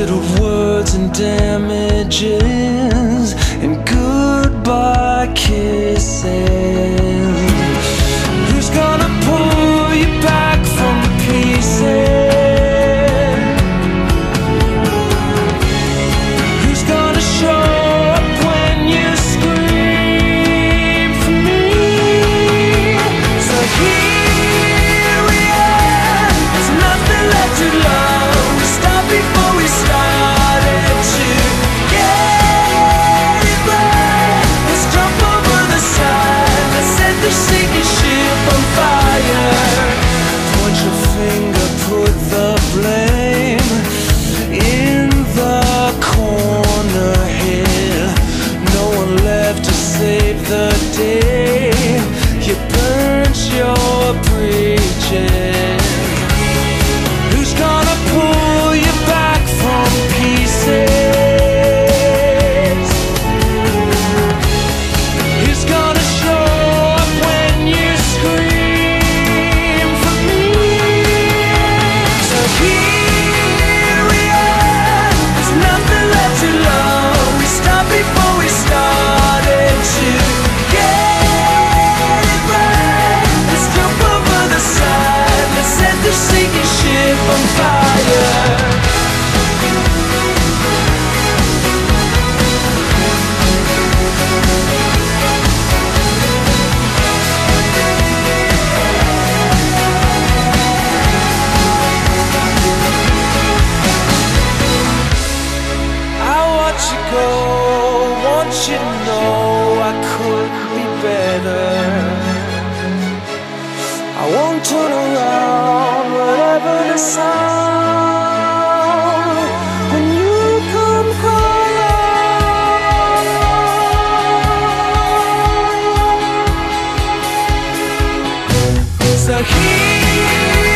little of words and damages and goodbye kisses. shit. You know I could be better. I won't turn around, whatever the sound. When you come calling, so here.